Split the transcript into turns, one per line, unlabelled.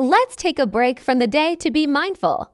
Let's take a break from the day to be mindful.